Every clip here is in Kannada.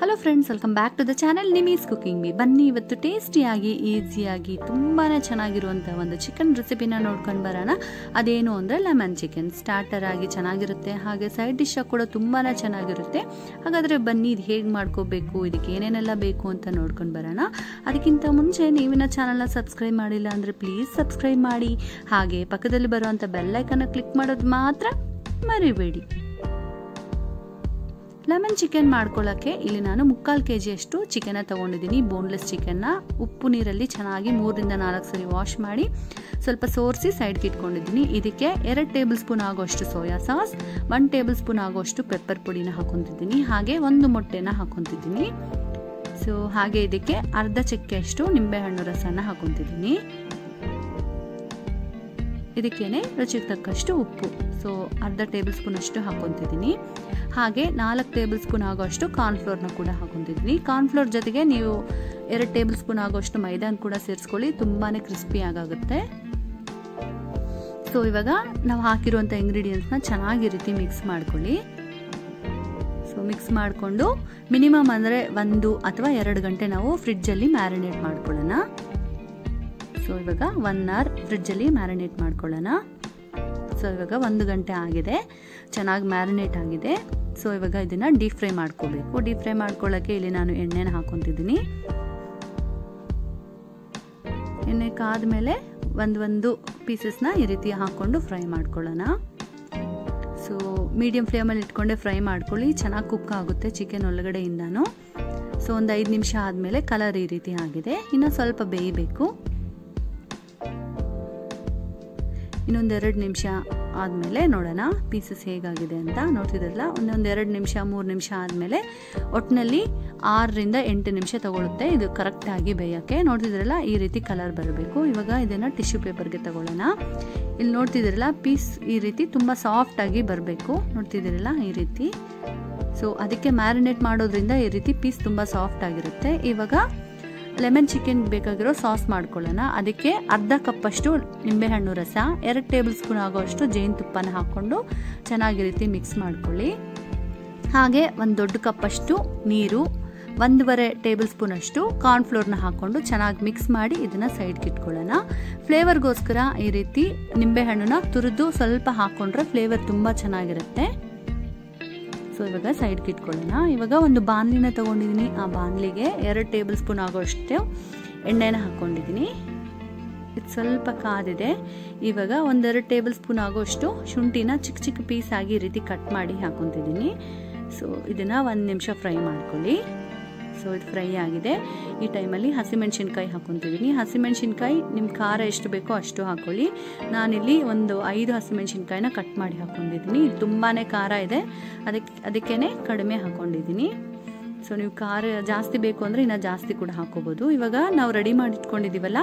Hello friends welcome back to the channel Nimmi's cooking ಮೀ ಬನ್ನಿ ಇವತ್ತು ಟೇಸ್ಟಿಯಾಗಿ ಈಸಿಯಾಗಿ ತುಂಬಾ ಚೆನ್ನಾಗಿರುವಂಥ ಒಂದು ಚಿಕನ್ ರೆಸಿಪಿನ ನೋಡ್ಕೊಂಡು ಬರೋಣ. ಅದೇನು ಅಂದರೆ ಲೆಮನ್ ಚಿಕನ್ ಸ್ಟಾರ್ಟರ್ ಆಗಿ ಚೆನ್ನಾಗಿರುತ್ತೆ. ಹಾಗೆ ಸೈಡ್ ಡಿಶ್ ಕೂಡ ತುಂಬಾ ಚೆನ್ನಾಗಿರುತ್ತೆ. ಹಾಗಾದರೆ ಬನ್ನಿ ಇದು ಹೇಗೆ ಮಾಡ್ಕೋಬೇಕು, ಇದಕ್ಕೆ ಏನೇನೆಲ್ಲ ಬೇಕು ಅಂತ ನೋಡ್ಕೊಂಡು ಬರೋಣ. ಅದಕ್ಕಿಂತ ಮುಂಚೆ ನೀವಿನ ಚಾನಲ್ನ ಸಬ್ಸ್ಕ್ರೈಬ್ ಮಾಡಿಲ್ಲ ಅಂದರೆ ಪ್ಲೀಸ್ ಸಬ್ಸ್ಕ್ರೈಬ್ ಮಾಡಿ. ಹಾಗೆ ಪಕ್ಕದಲ್ಲಿ ಬರುವಂಥ ಬೆಲ್ಲೈಕನ್ನ ಕ್ಲಿಕ್ ಮಾಡೋದು ಮಾತ್ರ ಮರಿಬೇಡಿ. ಲೆಮನ್ ಚಿಕನ್ ಮಾಡ್ಕೊಳ್ಳೋಕ್ಕೆ ಇಲ್ಲಿ ನಾನು ಮುಕ್ಕಾಲು ಕೆ ಜಿಯಷ್ಟು ಚಿಕನ್ನ ತೊಗೊಂಡಿದ್ದೀನಿ. ಬೋನ್ಲೆಸ್ ಚಿಕನ್ನ. ಉಪ್ಪು ನೀರಲ್ಲಿ ಚೆನ್ನಾಗಿ ಮೂರರಿಂದ ನಾಲ್ಕು ಸರಿ ವಾಶ್ ಮಾಡಿ ಸ್ವಲ್ಪ ಸೋರಿಸಿ ಸೈಡ್ಗೆ ಇಟ್ಕೊಂಡಿದ್ದೀನಿ. ಇದಕ್ಕೆ ಎರಡು ಟೇಬಲ್ ಸ್ಪೂನ್ ಆಗೋಷ್ಟು soya sauce one tablespoon ಆಗೋಷ್ಟು ಪೆಪ್ಪರ್ ಪುಡಿನ ಹಾಕೊತಿದ್ದೀನಿ ಹಾಗೆ ಒಂದು ಮೊಟ್ಟೆನ ಹಾಕೊತಿದ್ದೀನಿ ಸೊ ಹಾಗೆ ಇದಕ್ಕೆ ಅರ್ಧ ಚಕ್ಕೆಯಷ್ಟು ನಿಂಬೆಹಣ್ಣು ರಸನ ಹಾಕೊತಿದ್ದೀನಿ ಇದಕ್ಕೇನೆ ರುಚಿಗೆ ತಕ್ಕಷ್ಟು ಉಪ್ಪು. ಸೊ ಅರ್ಧ ಟೇಬಲ್ ಸ್ಪೂನ್ ಅಷ್ಟು ಹಾಕೊತಿದ್ದೀನಿ ಹಾಗೆ ನಾಲ್ಕು ಟೇಬಲ್ ಸ್ಪೂನ್ ಆಗೋಷ್ಟು ಕಾರ್ನ್ಫ್ಲೋರ್ನ ಕೂಡ ಹಾಕೊತಿದ್ದೀನಿ ಕಾರ್ನ್ಫ್ಲೋರ್ ಜೊತೆಗೆ ನೀವು ಎರಡು ಟೇಬಲ್ ಸ್ಪೂನ್ ಆಗೋಷ್ಟು ಮೈದಾನ ಕೂಡ ಸೇರಿಸ್ಕೊಳ್ಳಿ ತುಂಬಾ ಕ್ರಿಸ್ಪಿ ಆಗುತ್ತೆ ಸೊ ಇವಾಗ ನಾವು ಹಾಕಿರುವಂಥ ಇಂಗ್ರೀಡಿಯೆಂಟ್ಸ್ನ ಚೆನ್ನಾಗಿ ರೀತಿ ಮಿಕ್ಸ್ ಮಾಡ್ಕೊಳ್ಳಿ. ಸೊ ಮಿಕ್ಸ್ ಮಾಡಿಕೊಂಡು ಮಿನಿಮಮ್ ಅಂದರೆ ಒಂದು ಅಥವಾ ಎರಡು ಗಂಟೆ ನಾವು ಫ್ರಿಡ್ಜಲ್ಲಿ ಮ್ಯಾರಿನೇಟ್ ಮಾಡ್ಕೊಳ್ಳೋಣ. ಸೊ ಇವಾಗ ಒನ್ ಅವರ್ ಫ್ರಿಡ್ಜಲ್ಲಿ ಮ್ಯಾರಿನೇಟ್ ಮಾಡ್ಕೊಳ್ಳೋಣ. ಸೊ ಇವಾಗ ಒಂದು ಗಂಟೆ ಆಗಿದೆ. ಚೆನ್ನಾಗಿ ಮ್ಯಾರಿನೇಟ್ ಆಗಿದೆ. ಸೊ ಇವಾಗ ಇದನ್ನು ಡೀಪ್ ಫ್ರೈ ಮಾಡ್ಕೋಬೇಕು. ಡೀಪ್ ಫ್ರೈ ಮಾಡ್ಕೊಳ್ಳೋಕ್ಕೆ ಇಲ್ಲಿ ನಾನು ಎಣ್ಣೆನ ಹಾಕೊತಿದ್ದೀನಿ. ಎಣ್ಣೆ ಕಾದ್ಮೇಲೆ ಒಂದು ಒಂದು ಪೀಸಸ್ನ ಈ ರೀತಿ ಹಾಕ್ಕೊಂಡು ಫ್ರೈ ಮಾಡ್ಕೊಳ್ಳೋಣ. ಸೊ ಮೀಡಿಯಂ ಫ್ಲೇಮಲ್ಲಿ ಇಟ್ಕೊಂಡೆ ಫ್ರೈ ಮಾಡ್ಕೊಳ್ಳಿ. ಚೆನ್ನಾಗಿ ಕುಕ್ ಆಗುತ್ತೆ ಚಿಕನ್ ಒಳಗಡೆಯಿಂದನೂ. ಸೊ ಒಂದು ಐದು ನಿಮಿಷ ಆದಮೇಲೆ ಕಲರ್ ಈ ರೀತಿ ಆಗಿದೆ. ಇನ್ನೂ ಸ್ವಲ್ಪ ಬೇಯಬೇಕು. ಇನ್ನೊಂದು ಎರಡು ನಿಮಿಷ ಆದಮೇಲೆ ನೋಡೋಣ ಪೀಸಸ್ ಹೇಗಾಗಿದೆ ಅಂತ ನೋಡ್ತಿದ್ರಲ್ಲ? ಒಂದೊಂದು ಎರಡು ನಿಮಿಷ, ಮೂರು ನಿಮಿಷ ಆದಮೇಲೆ ಒಟ್ಟಿನಲ್ಲಿ ಆರರಿಂದ ಎಂಟು ನಿಮಿಷ ತಗೊಳುತ್ತೆ. ಇದು ಕರೆಕ್ಟಾಗಿ ಬೇಯೋಕ್ಕೆ. ನೋಡ್ತಿದ್ರಲ್ಲ, ಈ ರೀತಿ ಕಲರ್ ಬರಬೇಕು. ಇವಾಗ ಇದನ್ನು ಟಿಶ್ಯೂ ಪೇಪರ್ಗೆ ತಗೊಳ್ಳೋಣ. ಇಲ್ಲಿ ನೋಡ್ತಿದ್ರಲ್ಲ ಪೀಸ್ ಈ ರೀತಿ ತುಂಬ ಸಾಫ್ಟಾಗಿ ಬರಬೇಕು. ನೋಡ್ತಿದ್ದೀರಲ್ಲ, ಈ ರೀತಿ. ಸೊ ಅದಕ್ಕೆ ಮ್ಯಾರಿನೇಟ್ ಮಾಡೋದ್ರಿಂದ ಈ ರೀತಿ ಪೀಸ್ ತುಂಬ ಸಾಫ್ಟ್ ಆಗಿರುತ್ತೆ. ಇವಾಗ ಲೆಮನ್ ಚಿಕನ್ ಬೇಕಾಗಿರೋ ಸಾಸ್ ಮಾಡ್ಕೊಳ್ಳೋಣ. ಅದಕ್ಕೆ ಅರ್ಧ ಕಪ್ಪಷ್ಟು ನಿಂಬೆಹಣ್ಣು ರಸ, ಎರಡು ಟೇಬಲ್ ಸ್ಪೂನ್ ಆಗೋಷ್ಟು ಜೇನುತುಪ್ಪನ ಹಾಕ್ಕೊಂಡು ಚೆನ್ನಾಗಿ ರೀತಿ ಮಿಕ್ಸ್ ಮಾಡ್ಕೊಳ್ಳಿ. ಹಾಗೆ ಒಂದು ದೊಡ್ಡ ಕಪ್ಪಷ್ಟು ನೀರು, ಒಂದೂವರೆ ಟೇಬಲ್ ಸ್ಪೂನ್ ಅಷ್ಟು ಕಾರ್ನ್ಫ್ಲೋರ್ನ ಹಾಕ್ಕೊಂಡು ಚೆನ್ನಾಗಿ ಮಿಕ್ಸ್ ಮಾಡಿ ಇದನ್ನು ಸೈಡ್ಗೆ ಇಟ್ಕೊಳ್ಳೋಣ. ಫ್ಲೇವರ್ಗೋಸ್ಕರ ಈ ರೀತಿ ನಿಂಬೆಹಣ್ಣನ್ನ ತುರಿದು ಸ್ವಲ್ಪ ಹಾಕ್ಕೊಂಡ್ರೆ ಫ್ಲೇವರ್ ತುಂಬ ಚೆನ್ನಾಗಿರುತ್ತೆ. ಸೊ ಇವಾಗ ಸೈಡ್ಗೆ ಇಟ್ಕೊಳ್ಳೋಣ. ಇವಾಗ ಒಂದು ಬಾಣಲಿನ ತೊಗೊಂಡಿದ್ದೀನಿ ಆ ಬಾಣಲಿಗೆ ಎರಡು ಟೇಬಲ್ ಸ್ಪೂನ್ ಆಗೋಷ್ಟು ಎಣ್ಣೆನ ಹಾಕ್ಕೊಂಡಿದ್ದೀನಿ ಇದು ಸ್ವಲ್ಪ ಕಾದಿದೆ. ಇವಾಗ ಒಂದೆರಡು ಟೇಬಲ್ ಸ್ಪೂನ್ ಆಗೋಷ್ಟು ಶುಂಠಿನ ಚಿಕ್ಕ ಚಿಕ್ಕ ಪೀಸ್ ಆಗಿ ಈ ರೀತಿ ಕಟ್ ಮಾಡಿ ಹಾಕೊತಿದ್ದೀನಿ ಸೊ ಇದನ್ನು ಒಂದು ನಿಮಿಷ ಫ್ರೈ ಮಾಡ್ಕೊಳ್ಳಿ. ಸೊ ಇದು ಫ್ರೈ ಆಗಿದೆ. ಈ ಟೈಮಲ್ಲಿ ಹಸಿಮೆಣ್ಸಿನ್ಕಾಯಿ ಹಾಕೊತಿದ್ದೀನಿ ಹಸಿಮೆಣ್ಸಿನ್ಕಾಯಿ ನಿಮ್ಮ ಖಾರ ಎಷ್ಟು ಬೇಕೋ ಅಷ್ಟು ಹಾಕೊಳ್ಳಿ. ನಾನಿಲ್ಲಿ ಒಂದು ಐದು ಹಸಿಮೆಣ್ಸಿನ್ಕಾಯಿನ ಕಟ್ ಮಾಡಿ ಹಾಕೊಂಡಿದ್ದೀನಿ ಇದು ತುಂಬಾ ಖಾರ ಇದೆ. ಅದಕ್ಕೆ ಅದಕ್ಕೇ ಕಡಿಮೆ ಹಾಕೊಂಡಿದ್ದೀನಿ ಸೊ ನೀವು ಖಾರ ಜಾಸ್ತಿ ಬೇಕು ಅಂದರೆ ಇನ್ನೂ ಜಾಸ್ತಿ ಕೂಡ ಹಾಕೋಬೋದು. ಇವಾಗ ನಾವು ರೆಡಿ ಮಾಡಿ ಇಟ್ಕೊಂಡಿದ್ದೀವಲ್ಲ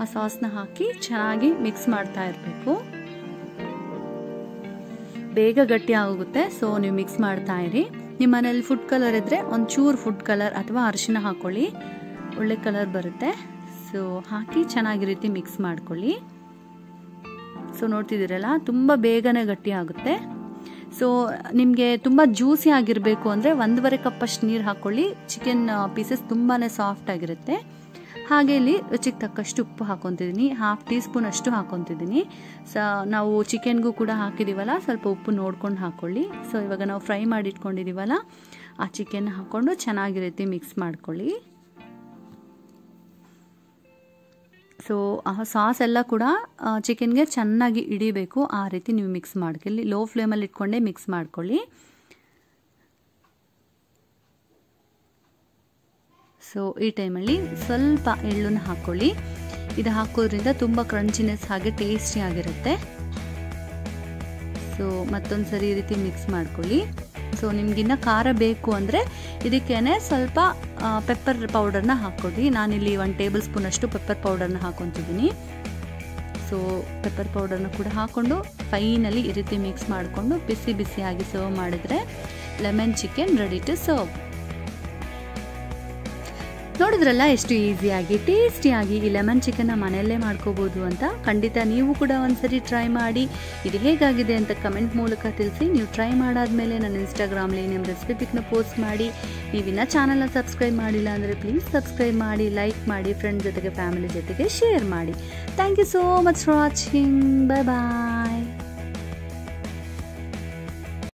ಆ ಸಾಸ್ನ ಹಾಕಿ ಚೆನ್ನಾಗಿ ಮಿಕ್ಸ್ ಮಾಡ್ತಾ ಇರಬೇಕು. ಬೇಗ ಗಟ್ಟಿ ಆಗುತ್ತೆ ಸೊ ನೀವು ಮಿಕ್ಸ್ ಮಾಡ್ತಾ ಇರಿ. ನಿಮ್ಮ ಮನೇಲಿ ಫುಡ್ ಕಲರ್ ಇದ್ದರೆ ಒಂಚೂರು ಫುಡ್ ಕಲರ್ ಅಥವಾ ಅರಿಶಿನ ಹಾಕ್ಕೊಳ್ಳಿ ಒಳ್ಳೆ ಕಲರ್ ಬರುತ್ತೆ. ಸೊ ಹಾಕಿ ಚೆನ್ನಾಗಿ ರೀತಿ ಮಿಕ್ಸ್ ಮಾಡ್ಕೊಳ್ಳಿ. ಸೊ ನೋಡ್ತಿದ್ದೀರಲ್ಲ, ತುಂಬ ಬೇಗನೆ ಗಟ್ಟಿ ಆಗುತ್ತೆ. ಸೊ ನಿಮಗೆ ತುಂಬ ಜ್ಯೂಸಿ ಆಗಿರಬೇಕು ಅಂದರೆ ಒಂದೂವರೆ ಕಪ್ಪಷ್ಟು ನೀರು ಹಾಕ್ಕೊಳ್ಳಿ ಚಿಕನ್ ಪೀಸಸ್ ತುಂಬಾ ಸಾಫ್ಟ್ ಆಗಿರುತ್ತೆ. ಹಾಗೆ ಇಲ್ಲಿ ರುಚಿಗೆ ತಕ್ಕಷ್ಟು ಉಪ್ಪು ಹಾಕೊತಿದ್ದೀನಿ ಹಾಫ್ ಟೀ ಸ್ಪೂನ್ ಅಷ್ಟು ಹಾಕೊತಿದ್ದೀನಿ. ಸೊ, ನಾವು ಚಿಕನ್ಗೂ ಕೂಡ ಹಾಕಿದ್ದೀವಲ್ಲ ಸ್ವಲ್ಪ ಉಪ್ಪು ನೋಡ್ಕೊಂಡು ಹಾಕ್ಕೊಳ್ಳಿ ಸೊ ಇವಾಗ ನಾವು ಫ್ರೈ ಮಾಡಿ ಇಟ್ಕೊಂಡಿದ್ದೀವಲ್ಲ ಆ ಚಿಕನ್ ಹಾಕ್ಕೊಂಡು ಚೆನ್ನಾಗಿ ಮಿಕ್ಸ್ ಮಾಡ್ಕೊಳ್ಳಿ. ಸೊ ಆ ಸಾಸ್ ಎಲ್ಲ ಕೂಡ ಚಿಕನ್ಗೆ ಚೆನ್ನಾಗಿ ಹಿಡಿಬೇಕು, ಆ ರೀತಿ ನೀವು ಮಿಕ್ಸ್ ಮಾಡ್ಕೊಳ್ಳಿ. ಲೋ ಫ್ಲೇಮಲ್ಲಿ ಇಟ್ಕೊಂಡೇ ಮಿಕ್ಸ್ ಮಾಡ್ಕೊಳ್ಳಿ. ಸೊ ಈ ಟೈಮಲ್ಲಿ ಸ್ವಲ್ಪ ಎಳ್ಳನ್ನು ಹಾಕ್ಕೊಳ್ಳಿ ಇದು ಹಾಕೋದ್ರಿಂದ ತುಂಬ ಕ್ರಂಚಿನೆಸ್ ಹಾಗೆ ಟೇಸ್ಟಿ ಆಗಿರುತ್ತೆ. ಸೊ ಮತ್ತೊಂದು ಸರಿ ಈ ರೀತಿ ಮಿಕ್ಸ್ ಮಾಡ್ಕೊಳ್ಳಿ. ಸೊ ನಿಮ್ಗಿನ್ನ ಖಾರ ಬೇಕು ಅಂದರೆ ಇದಕ್ಕೇ ಸ್ವಲ್ಪ ಪೆಪ್ಪರ್ ಪೌಡರ್ನ ಹಾಕ್ಕೊಡಿ ನಾನಿಲ್ಲಿ ಒಂದು ಟೇಬಲ್ ಸ್ಪೂನ್ ಅಷ್ಟು ಪೆಪ್ಪರ್ ಪೌಡರ್ನ ಹಾಕೊತಿದ್ದೀನಿ ಸೊ ಪೆಪ್ಪರ್ ಪೌಡರ್ನ ಕೂಡ ಹಾಕ್ಕೊಂಡು ಫೈನಲ್ಲಿ ಈ ರೀತಿ ಮಿಕ್ಸ್ ಮಾಡಿಕೊಂಡು ಬಿಸಿ ಬಿಸಿಯಾಗಿ ಸರ್ವ್ ಮಾಡಿದರೆ lemon chicken ready to serve ನೋಡಿದ್ರಲ್ಲ ಎಷ್ಟು ಈಸಿಯಾಗಿ, ಟೇಸ್ಟಿಯಾಗಿ ಈ ಲೆಮನ್ ಚಿಕನ್ನ ಮನೆಯಲ್ಲೇ ಮಾಡ್ಕೋಬೋದು ಅಂತ? ಖಂಡಿತ ನೀವು ಕೂಡ ಒಂದ್ಸರಿ ಟ್ರೈ ಮಾಡಿ. ಇದು ಹೇಗಾಗಿದೆ ಅಂತ ಕಮೆಂಟ್ ಮೂಲಕ ತಿಳಿಸಿ. ನೀವು ಟ್ರೈ ಮಾಡಾದ್ಮೇಲೆ ನನ್ನ ಇನ್ಸ್ಟಾಗ್ರಾಮ್ಲಿ ನಿಮ್ಮ ರೆಸಿಪಿ ಪಿಕ್ನ ಪೋಸ್ಟ್ ಮಾಡಿ. ನೀವಿನ್ನ ಚಾನಲ್ನ ಸಬ್ಸ್ಕ್ರೈಬ್ ಮಾಡಿಲ್ಲ ಅಂದರೆ ಪ್ಲೀಸ್ ಸಬ್ಸ್ಕ್ರೈಬ್ ಮಾಡಿ ಲೈಕ್ ಮಾಡಿ ಫ್ರೆಂಡ್ ಜೊತೆಗೆ ಫ್ಯಾಮಿಲಿ ಜೊತೆಗೆ ಶೇರ್ ಮಾಡಿ. Thank you so much for watching bye bye